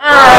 Ah!